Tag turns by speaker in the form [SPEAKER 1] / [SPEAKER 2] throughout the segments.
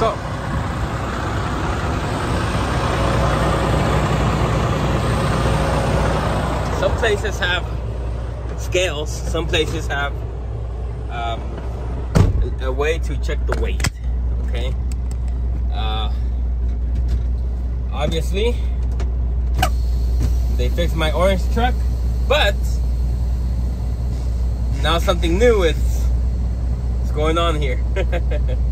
[SPEAKER 1] So some places have scales. Some places have um, a, a way to check the weight. Okay. Uh, obviously, they fixed my orange truck, but now something new is, is going on here.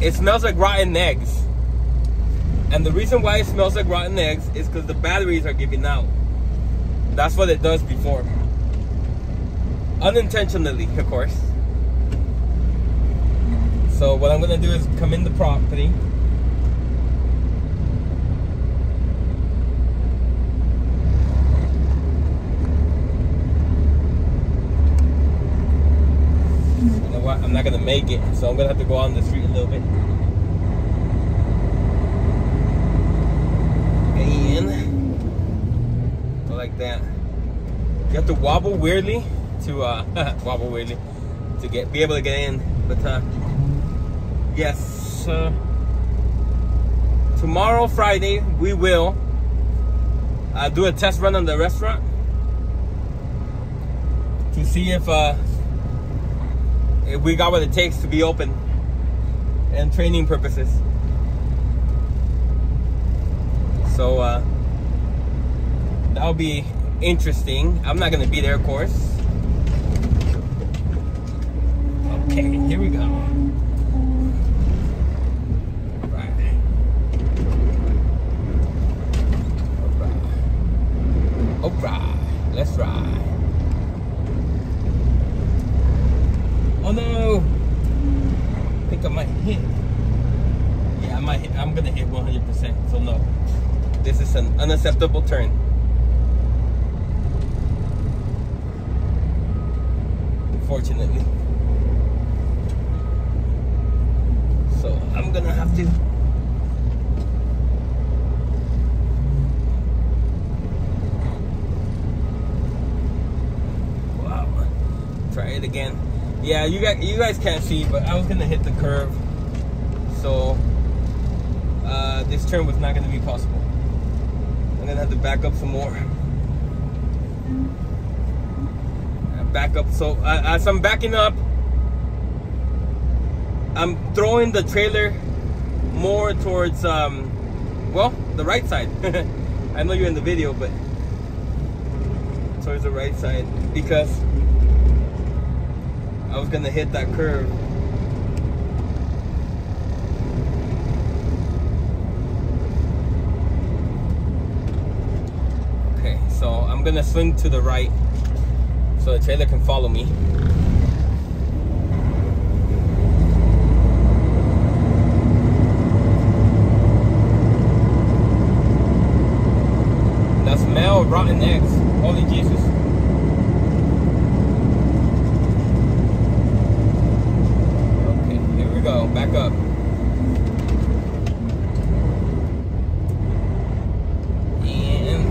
[SPEAKER 1] it smells like rotten eggs. And the reason why it smells like rotten eggs is because the batteries are giving out. That's what it does before. Unintentionally, of course. So what I'm gonna do is come in the property. You know what? I'm not gonna make it, so I'm gonna have to go on the street a little bit. And like that. You have to wobble weirdly to uh wobble weirdly to get be able to get in. But uh yes, uh, tomorrow Friday we will uh, do a test run on the restaurant to see if uh we got what it takes to be open and training purposes. So uh, that'll be interesting. I'm not gonna be there, of course. Okay, here we go. Right. Alright. Alright. Let's ride. Oh no! I think I might hit. Yeah, I might hit. I'm gonna hit 100%. So no, this is an unacceptable turn. Unfortunately. So I'm gonna have to. Wow. Try it again. Yeah, you guys, you guys can't see, but I was gonna hit the curve, so uh, this turn was not gonna be possible. I'm gonna have to back up some more. Back up. So uh, as I'm backing up, I'm throwing the trailer more towards, um, well, the right side. I know you're in the video, but towards the right side because I was gonna hit that curve. Okay, so I'm gonna swing to the right so the trailer can follow me. The smell of rotten eggs. Holy Jesus. Okay, here we go. Back up. And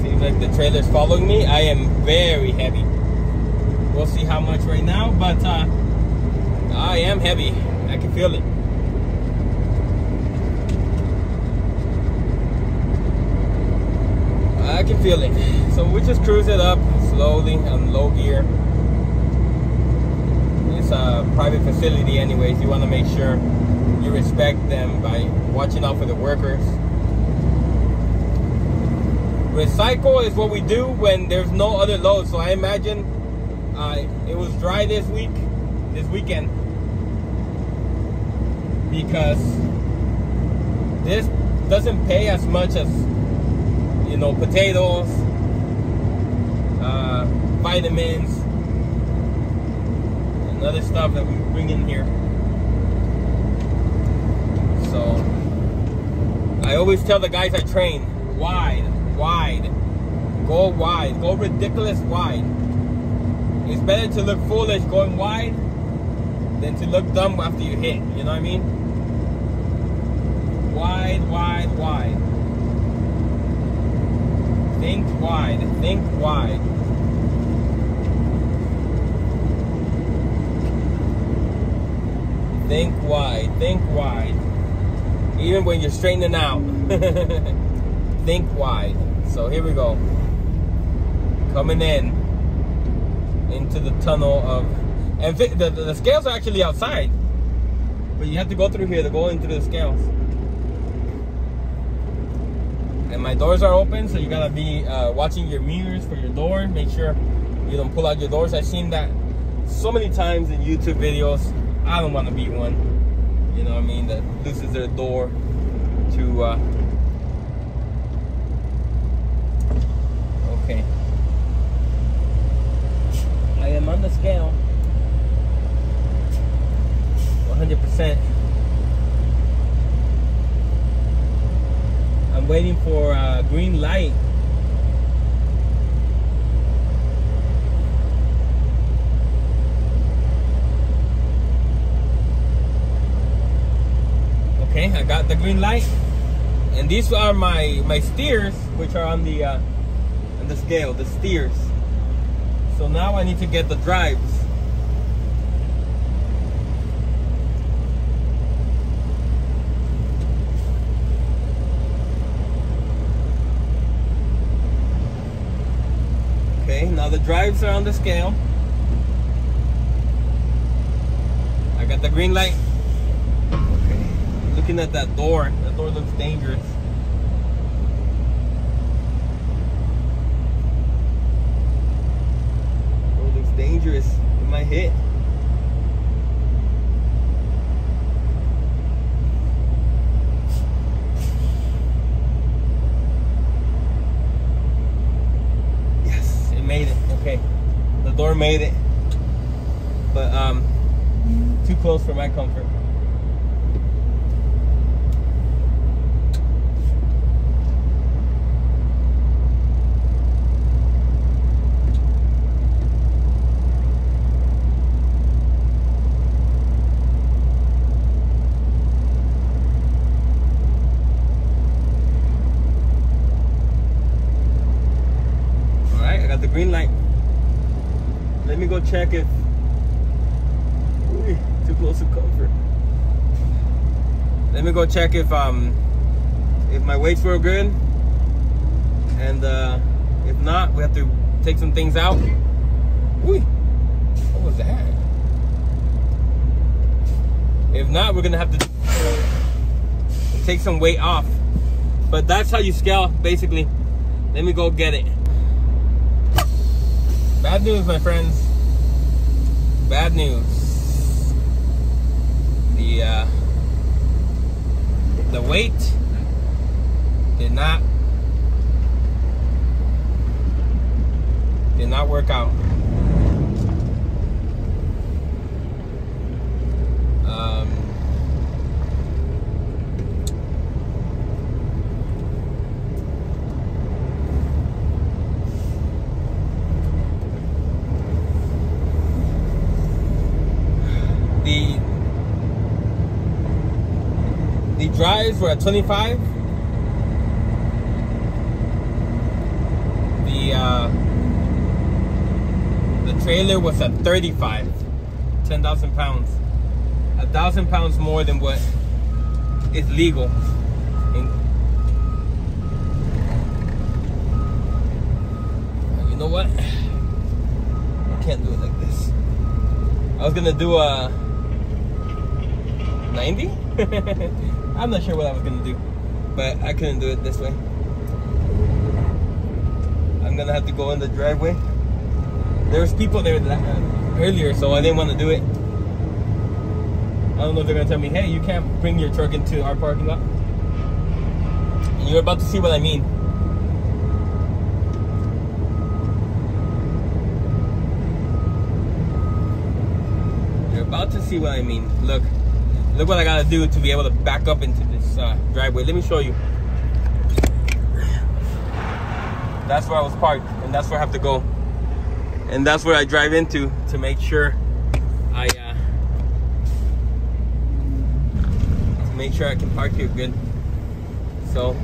[SPEAKER 1] seems like the trailer's following me. I am very heavy. We'll see how much right now, but uh, I am heavy. I can feel it. I can feel it. So we just cruise it up slowly on low gear. It's a private facility anyways. You want to make sure you respect them by watching out for the workers. Recycle is what we do when there's no other load. So I imagine uh, it was dry this week, this weekend. Because this doesn't pay as much as you know, potatoes, uh, vitamins, and other stuff that we bring in here. So, I always tell the guys I train, wide, wide, go wide, go ridiculous wide. It's better to look foolish going wide than to look dumb after you hit, you know what I mean? Wide, wide, wide. Think wide. Think wide. Think wide. Think wide. Even when you're straightening out. think wide. So here we go. Coming in into the tunnel of and the, the, the scales are actually outside. But you have to go through here to go into the scales. And my doors are open, so you gotta be uh, watching your mirrors for your door. Make sure you don't pull out your doors. I've seen that so many times in YouTube videos. I don't want to be one. You know what I mean? That loses their door to. Uh... Okay. I am on the scale. 100%. I'm waiting for a green light Okay, I got the green light. And these are my, my steers, which are on the, uh, the scale, the steers. So now I need to get the drives. Okay, now the drives are on the scale. I got the green light Okay. looking at that door. That door looks dangerous. Door looks dangerous. It might hit. Yes, it made it. Okay. The door made it. But um too close for my comfort. Green light. Let me go check if Ooh, too close to comfort. Let me go check if um if my weights were good. And uh if not, we have to take some things out. Ooh, what was that? If not, we're gonna have to take some weight off. But that's how you scale, basically. Let me go get it. Bad news, my friends. Bad news. The uh, the weight did not did not work out. Um, the drives were at 25 the uh, the trailer was at 35 10,000 pounds. A thousand pounds more than what is legal in, you know what? I can't do it like this. I was gonna do a 90? I'm not sure what I was gonna do, but I couldn't do it this way. I'm gonna have to go in the driveway. There was people there that, uh, earlier, so I didn't want to do it. I don't know if they're gonna tell me, hey, you can't bring your truck into our parking lot. You're about to see what I mean. You're about to see what I mean. Look. Look what I gotta do to be able to back up into this uh, driveway. Let me show you. That's where I was parked, and that's where I have to go. And that's where I drive into to make sure I uh, to make sure I can park here good. So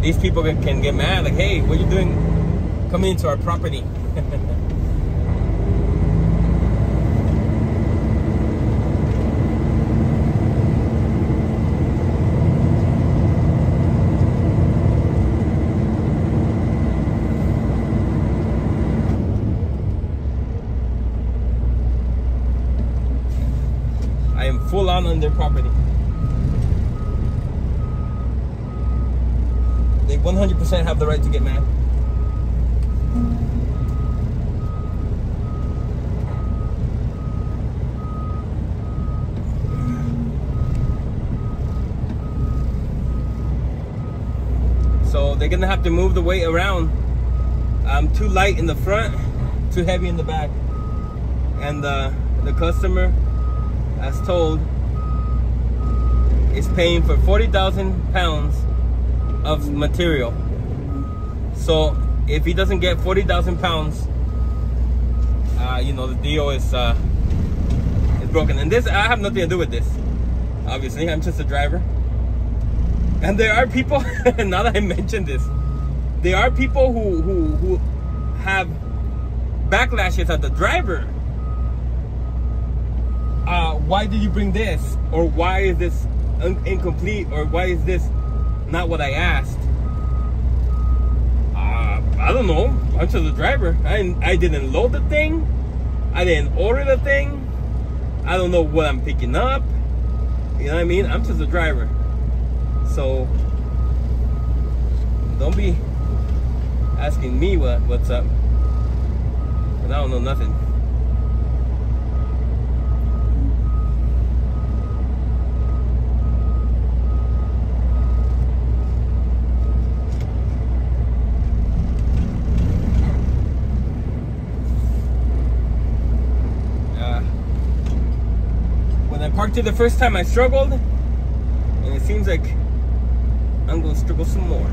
[SPEAKER 1] these people can get mad, like, hey, what are you doing coming into our property? on on their property. They 100% have the right to get mad. So they're gonna have to move the weight around. I'm too light in the front, too heavy in the back. And uh, the customer, as told, is paying for 40,000 pounds of material. So if he doesn't get 40,000 pounds, uh, you know, the deal is, uh, is broken. And this, I have nothing to do with this. Obviously, I'm just a driver. And there are people, now that I mentioned this, there are people who, who, who have backlashes at the driver. Uh, why did you bring this? Or why is this incomplete? Or why is this not what I asked? Uh, I don't know. I'm just the driver. I, I didn't load the thing. I didn't order the thing. I don't know what I'm picking up. You know what I mean? I'm just a driver. So don't be asking me what what's up. Cause I don't know nothing. Uh, when I parked it the first time I struggled and it seems like I'm gonna struggle some more.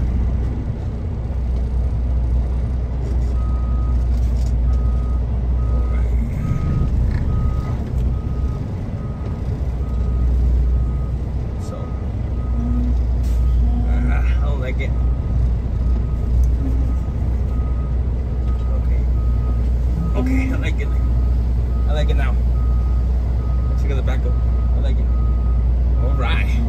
[SPEAKER 1] Uh. Okay, I like it. I like it now. Check out the backup. I like it. All right.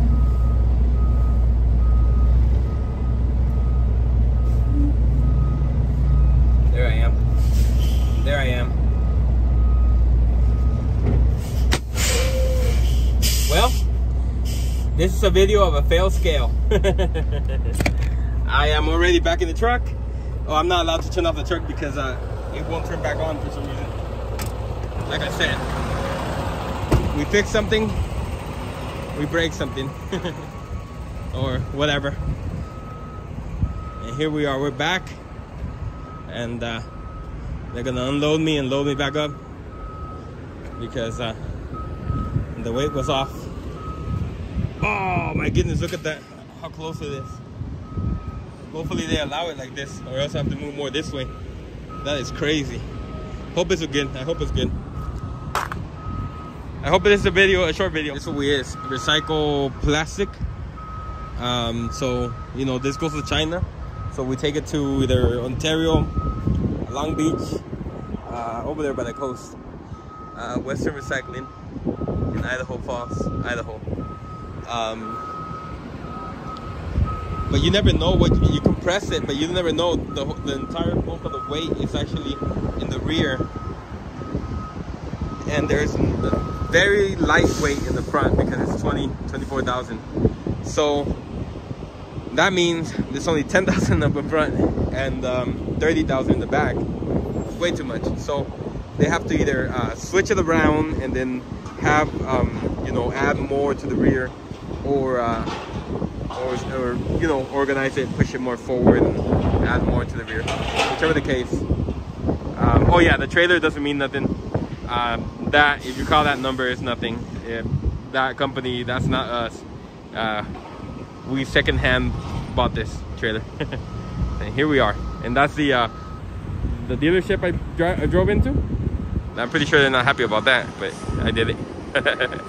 [SPEAKER 1] There I am. There I am. Well, this is a video of a fail scale. I am already back in the truck. Oh, I'm not allowed to turn off the truck because uh, it won't turn back on for some reason. Like I said, we fix something, we break something, or whatever. And here we are, we're back and uh, they're gonna unload me and load me back up because uh, the weight was off. Oh my goodness, look at that, how close it is. Hopefully they allow it like this or else I have to move more this way. That is crazy. Hope it's good, I hope it's good. I hope it is a video, a short video. This is what we is, recycle plastic. Um, so, you know, this goes to China. So we take it to either Ontario, Long Beach, uh, over there by the coast, uh, Western Recycling in Idaho Falls, Idaho. Um, but you never know what you compress it, but you never know the, the entire bulk of the weight is actually in the rear, and there's very lightweight in the front because it's 20, 24,000. So that means there's only 10,000 up in front and um, 30,000 in the back. Way too much. So they have to either uh, switch it around and then have, um, you know, add more to the rear or, uh, or, or, you know, organize it, push it more forward and add more to the rear. Whichever the case. Um, oh yeah, the trailer doesn't mean nothing. Uh, that, if you call that number, it's nothing. That company, that's not us. Uh, we secondhand bought this trailer and here we are and that's the uh the dealership I, I drove into i'm pretty sure they're not happy about that but i did it